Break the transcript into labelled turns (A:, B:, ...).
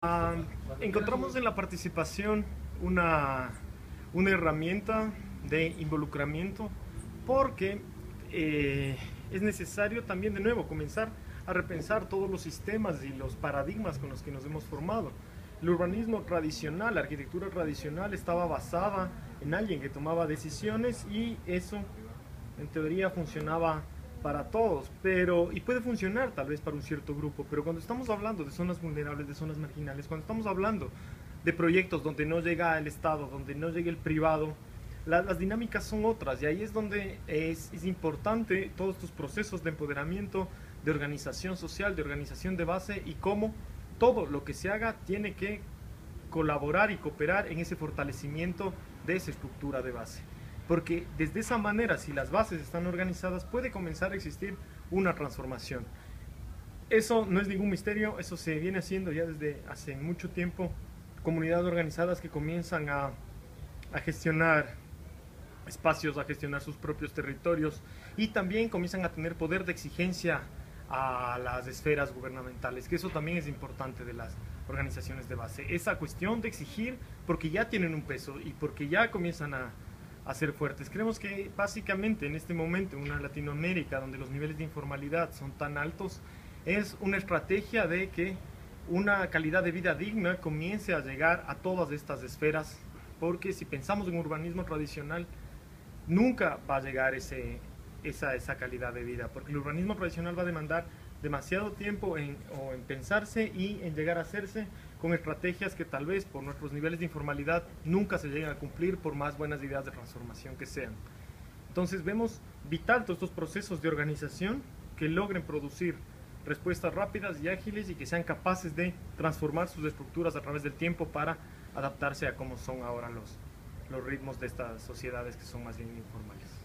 A: Ah, encontramos en la participación una, una herramienta de involucramiento porque eh, es necesario también de nuevo comenzar a repensar todos los sistemas y los paradigmas con los que nos hemos formado. El urbanismo tradicional, la arquitectura tradicional estaba basada en alguien que tomaba decisiones y eso en teoría funcionaba para todos, pero y puede funcionar tal vez para un cierto grupo, pero cuando estamos hablando de zonas vulnerables, de zonas marginales, cuando estamos hablando de proyectos donde no llega el Estado, donde no llega el privado, las dinámicas son otras y ahí es donde es, es importante todos estos procesos de empoderamiento, de organización social, de organización de base y cómo todo lo que se haga tiene que colaborar y cooperar en ese fortalecimiento de esa estructura de base porque desde esa manera, si las bases están organizadas, puede comenzar a existir una transformación. Eso no es ningún misterio, eso se viene haciendo ya desde hace mucho tiempo. Comunidades organizadas que comienzan a, a gestionar espacios, a gestionar sus propios territorios y también comienzan a tener poder de exigencia a las esferas gubernamentales, que eso también es importante de las organizaciones de base. Esa cuestión de exigir porque ya tienen un peso y porque ya comienzan a, a ser fuertes. Creemos que básicamente en este momento, en una Latinoamérica donde los niveles de informalidad son tan altos, es una estrategia de que una calidad de vida digna comience a llegar a todas estas esferas, porque si pensamos en urbanismo tradicional, nunca va a llegar ese, esa, esa calidad de vida, porque el urbanismo tradicional va a demandar demasiado tiempo en, pensarse y en llegar a hacerse con estrategias que tal vez por nuestros niveles de informalidad nunca se lleguen a cumplir por más buenas ideas de transformación que sean. Entonces vemos vital todos estos procesos de organización que logren producir respuestas rápidas y ágiles y que sean capaces de transformar sus estructuras a través del tiempo para adaptarse a cómo son ahora los, los ritmos de estas sociedades que son más bien informales.